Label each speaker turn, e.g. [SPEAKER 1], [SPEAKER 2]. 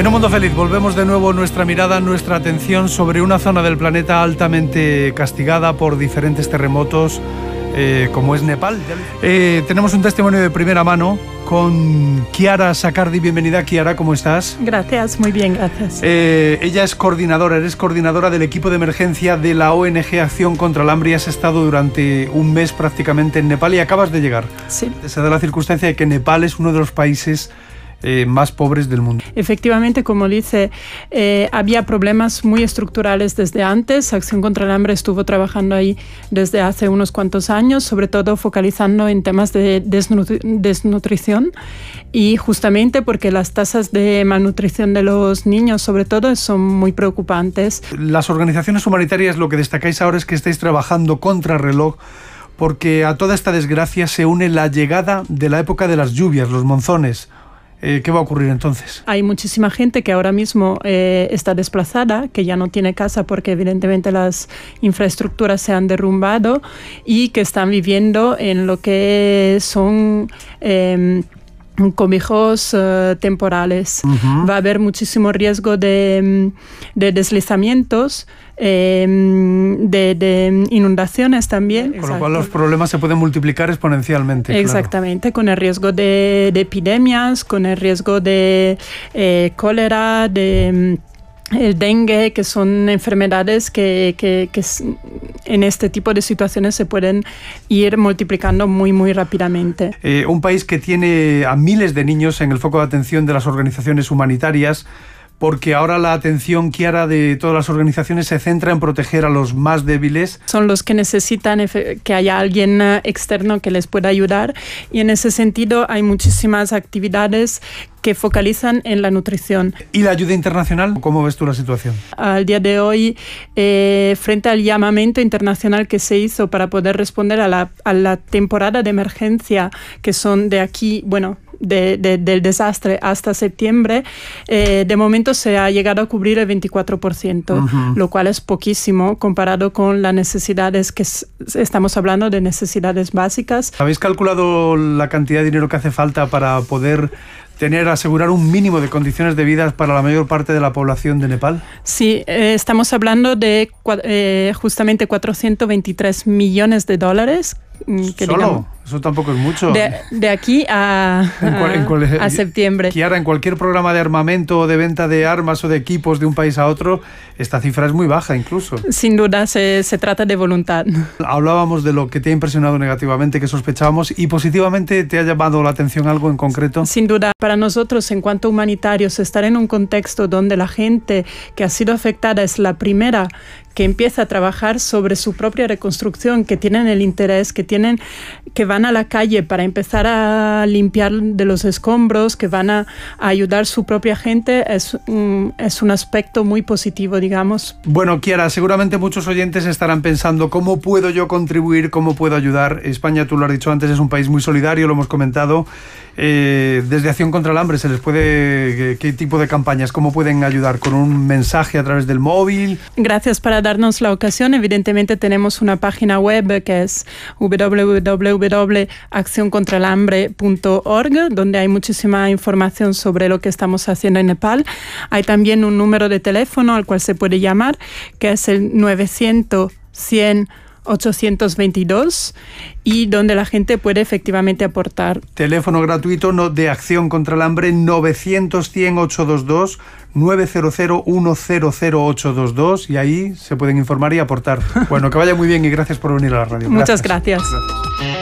[SPEAKER 1] En un mundo feliz volvemos de nuevo nuestra mirada, nuestra atención sobre una zona del planeta altamente castigada por diferentes terremotos, eh, como es Nepal. Eh, tenemos un testimonio de primera mano con Kiara Sacardi. Bienvenida, Kiara, ¿cómo estás?
[SPEAKER 2] Gracias, muy bien, gracias.
[SPEAKER 1] Eh, ella es coordinadora, eres coordinadora del equipo de emergencia de la ONG Acción contra el Hambre y has estado durante un mes prácticamente en Nepal y acabas de llegar.
[SPEAKER 2] Sí.
[SPEAKER 1] Se da la circunstancia de que Nepal es uno de los países eh, más pobres del mundo.
[SPEAKER 2] Efectivamente, como dice, eh, había problemas muy estructurales desde antes. Acción contra el Hambre estuvo trabajando ahí desde hace unos cuantos años, sobre todo focalizando en temas de desnutrición y justamente porque las tasas de malnutrición de los niños, sobre todo, son muy preocupantes.
[SPEAKER 1] Las organizaciones humanitarias lo que destacáis ahora es que estáis trabajando contra reloj porque a toda esta desgracia se une la llegada de la época de las lluvias, los monzones. Eh, ¿Qué va a ocurrir entonces?
[SPEAKER 2] Hay muchísima gente que ahora mismo eh, está desplazada, que ya no tiene casa porque evidentemente las infraestructuras se han derrumbado y que están viviendo en lo que son... Eh, cobijos uh, temporales. Uh -huh. Va a haber muchísimo riesgo de, de deslizamientos, eh, de, de, inundaciones también.
[SPEAKER 1] Con Exacto. lo cual los problemas se pueden multiplicar exponencialmente.
[SPEAKER 2] Exactamente, claro. con el riesgo de, de, epidemias, con el riesgo de eh, cólera, de el dengue, que son enfermedades que, que, que, en este tipo de situaciones se pueden ir multiplicando muy, muy rápidamente.
[SPEAKER 1] Eh, un país que tiene a miles de niños en el foco de atención de las organizaciones humanitarias, porque ahora la atención, Kiara, de todas las organizaciones se centra en proteger a los más débiles.
[SPEAKER 2] Son los que necesitan que haya alguien eh, externo que les pueda ayudar y en ese sentido hay muchísimas actividades que focalizan en la nutrición.
[SPEAKER 1] ¿Y la ayuda internacional? ¿Cómo ves tú la situación?
[SPEAKER 2] Al día de hoy, eh, frente al llamamiento internacional que se hizo para poder responder a la, a la temporada de emergencia, que son de aquí, bueno, de, de, del desastre hasta septiembre, eh, de momento se ha llegado a cubrir el 24%, uh -huh. lo cual es poquísimo comparado con las necesidades que estamos hablando de necesidades básicas.
[SPEAKER 1] ¿Habéis calculado la cantidad de dinero que hace falta para poder tener, asegurar un mínimo de condiciones de vida para la mayor parte de la población de Nepal?
[SPEAKER 2] Sí, eh, estamos hablando de eh, justamente 423 millones de dólares.
[SPEAKER 1] Que ¿Solo? Digamos, Eso tampoco es mucho.
[SPEAKER 2] De, de aquí a, en cual, en cual, a, septiembre.
[SPEAKER 1] Kiara, en cualquier programa de armamento o de venta de armas o de equipos de un país a otro, esta cifra es muy baja incluso.
[SPEAKER 2] Sin duda, se, se trata de voluntad.
[SPEAKER 1] Hablábamos de lo que te ha impresionado negativamente, que sospechábamos, y positivamente te ha llamado la atención algo en concreto.
[SPEAKER 2] Sin duda, para nosotros, en cuanto a humanitarios, estar en un contexto donde la gente que ha sido afectada es la primera que empieza a trabajar sobre su propia reconstrucción, que tienen el interés, que tienen, que van a la calle para empezar a limpiar de los escombros, que van a, a ayudar su propia gente, es, um, es un aspecto muy positivo, digamos.
[SPEAKER 1] Bueno, Kiara, seguramente muchos oyentes estarán pensando cómo puedo yo contribuir, cómo puedo ayudar. España, tú lo has dicho antes, es un país muy solidario, lo hemos comentado. Eh, desde Acción contra el Hambre se les puede ¿qué, qué tipo de campañas cómo pueden ayudar con un mensaje a través del móvil
[SPEAKER 2] gracias para darnos la ocasión. Evidentemente tenemos una página web que es www.accioncontraelhambre.org donde hay muchísima información sobre lo que estamos haciendo en Nepal. Hay también un número de teléfono al cual se puede llamar que es el 900 100 822 y donde la gente puede efectivamente aportar.
[SPEAKER 1] Teléfono gratuito no, de Acción contra el Hambre 900-100-822 900-100-822 y ahí se pueden informar y aportar. Bueno, que vaya muy bien y gracias por venir a la radio.
[SPEAKER 2] Muchas gracias. gracias.